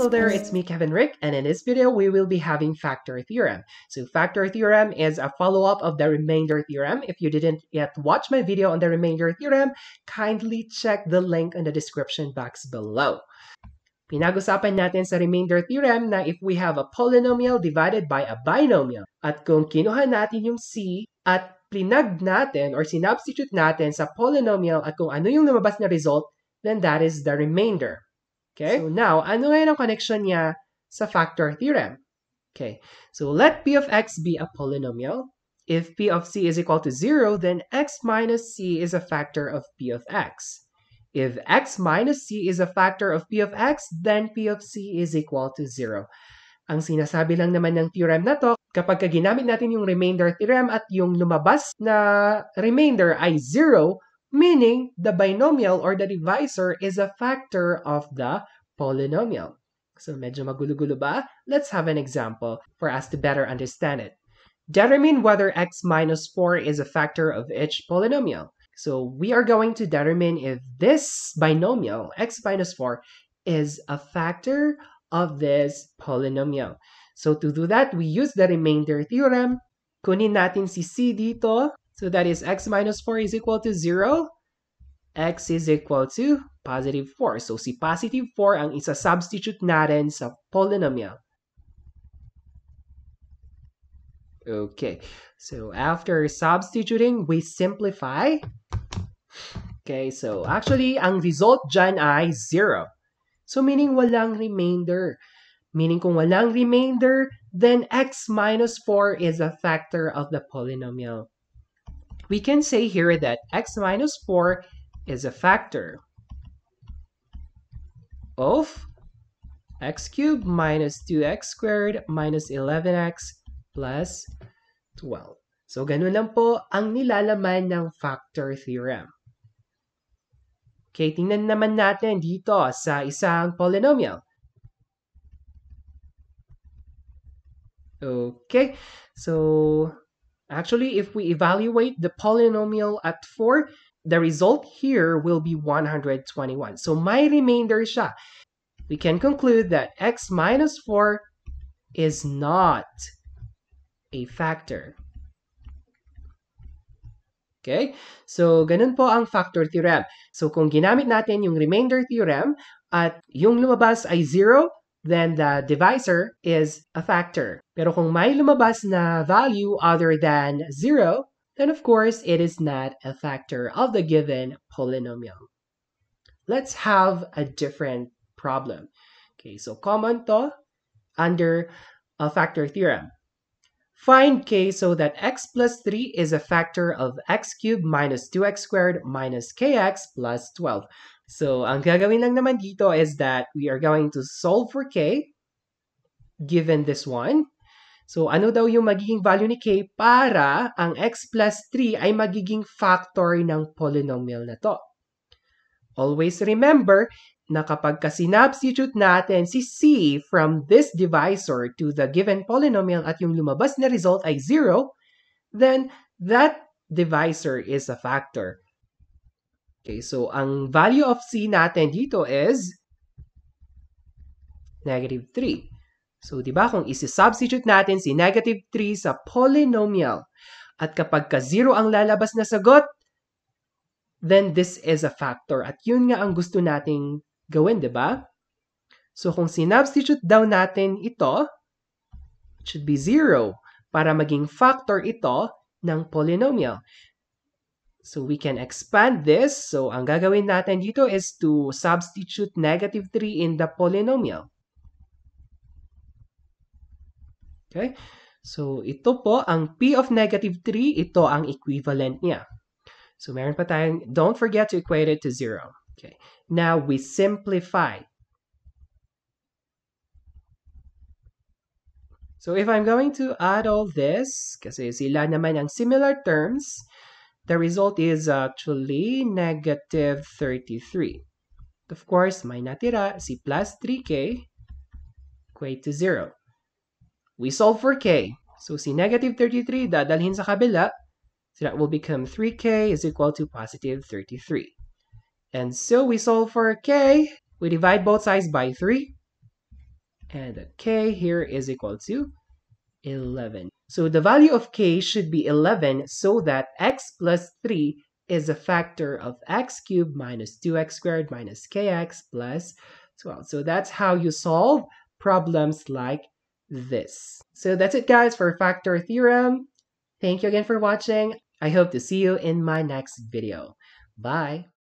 Hello there, it's me Kevin Rick and in this video we will be having factor theorem. So factor theorem is a follow-up of the remainder theorem. If you didn't yet watch my video on the remainder theorem, kindly check the link in the description box below. Pinag-usapan natin sa remainder theorem na if we have a polynomial divided by a binomial at kung kinuha natin yung c at plinag natin or sinubstitute natin sa polynomial at kung ano yung lumabas na result, then that is the remainder. Okay? So now, ano ngayon ang connection niya sa factor theorem? Okay, so let p of x be a polynomial. If p of c is equal to 0, then x minus c is a factor of p of x. If x minus c is a factor of p of x, then p of c is equal to 0. Ang sinasabi lang naman ng theorem na to, kapag ginamit natin yung remainder theorem at yung lumabas na remainder ay 0, meaning the binomial or the divisor is a factor of the polynomial. So medyo magulo-gulo ba? Let's have an example for us to better understand it. Determine whether x minus 4 is a factor of each polynomial. So we are going to determine if this binomial, x minus 4, is a factor of this polynomial. So to do that, we use the remainder theorem. Kunin natin si c dito. So that is x minus 4 is equal to 0. x is equal to positive 4. So si positive 4 ang isa-substitute natin sa polynomial. Okay, so after substituting, we simplify. Okay, so actually, ang result dyan ay 0. So meaning walang remainder. Meaning kung walang remainder, then x minus 4 is a factor of the polynomial we can say here that x minus 4 is a factor of x cubed minus 2x squared minus 11x plus 12. So, ganun lang po ang nilalaman ng factor theorem. Okay, tingnan naman natin dito sa isang polynomial. Okay, so Actually, if we evaluate the polynomial at 4, the result here will be 121. So may remainder siya. We can conclude that x minus 4 is not a factor. Okay? So, ganun po ang factor theorem. So, kung ginamit natin yung remainder theorem at yung lumabas ay 0, then the divisor is a factor. Pero kung may lumabas na value other than 0, then of course it is not a factor of the given polynomial. Let's have a different problem. Okay, so common to under a factor theorem. Find k so that x plus 3 is a factor of x cubed minus 2x squared minus kx plus 12. So, ang gagawin lang naman dito is that we are going to solve for k given this one. So, ano daw yung magiging value ni k para ang x plus 3 ay magiging factor ng polynomial na to. Always remember na kapag kasinubstitute natin si c from this divisor to the given polynomial at yung lumabas na result ay 0, then that divisor is a factor. Okay, so ang value of c natin dito is negative 3. So, di ba, kung isi-substitute natin si negative 3 sa polynomial, at kapag ka 0 ang lalabas na sagot, then this is a factor. At yun nga ang gusto nating gawin, di ba? So, kung sinubstitute daw natin ito, it should be 0 para maging factor ito ng polynomial. So we can expand this. So ang gagawin natin dito is to substitute negative 3 in the polynomial. Okay? So ito po, ang p of negative 3, ito ang equivalent niya. So meron pa tayong, don't forget to equate it to 0. Okay. Now we simplify. So if I'm going to add all this, kasi sila naman ang similar terms, the result is actually negative 33. Of course, may natira, si plus 3k equate to 0. We solve for k. So si negative 33 dadalhin sa kabila. So that will become 3k is equal to positive 33. And so we solve for k. We divide both sides by 3. and k here is equal to 11. So the value of k should be 11 so that x plus 3 is a factor of x cubed minus 2x squared minus kx plus 12. So that's how you solve problems like this. So that's it guys for factor theorem. Thank you again for watching. I hope to see you in my next video. Bye!